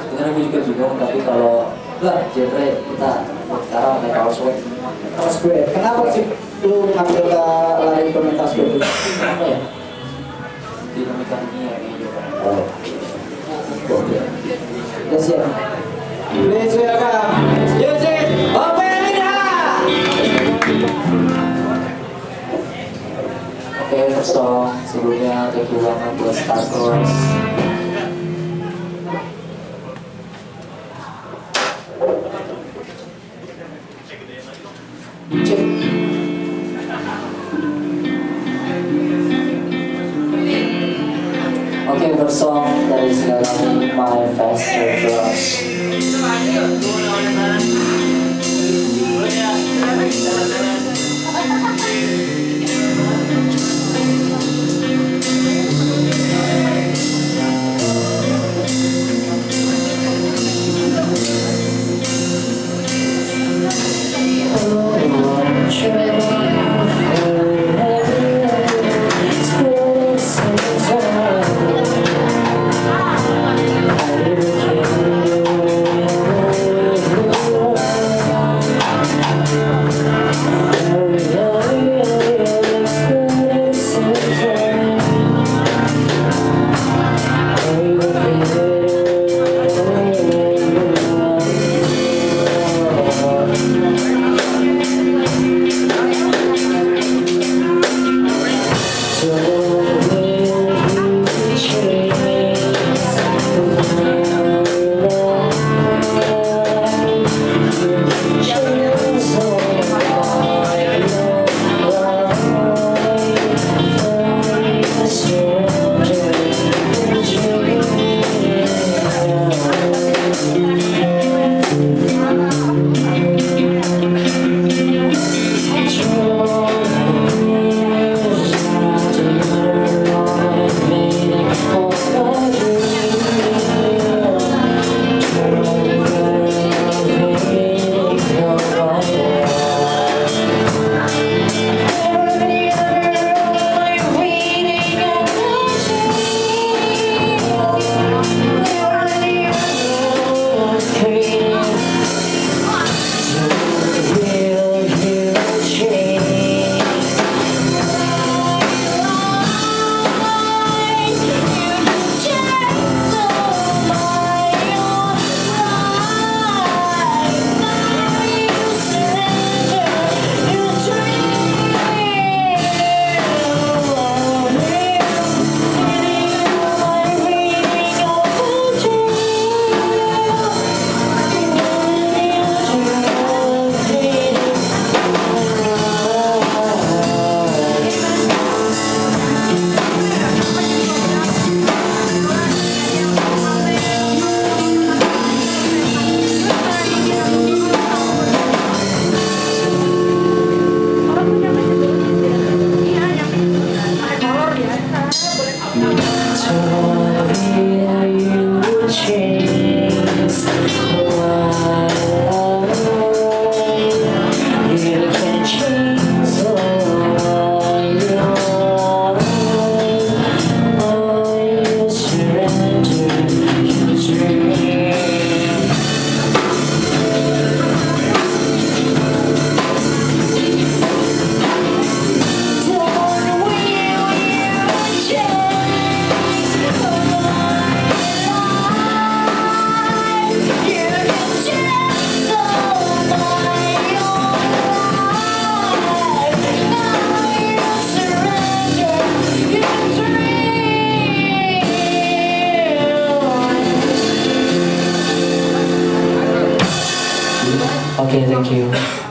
sebenarnya gue juga bingung tapi kalau enggak genre kita sekarang naik kaos gue Mas gue, kenapa sih lu ngambil ke lari ke mentas gue? apa ya dinamika dunia gitu Oh, oke. Udah siap. Please welcome oke first song sebelumnya thank you banget buat Star Wars Oke, first song dari sekarang My Faster Drugs Oke, thank you.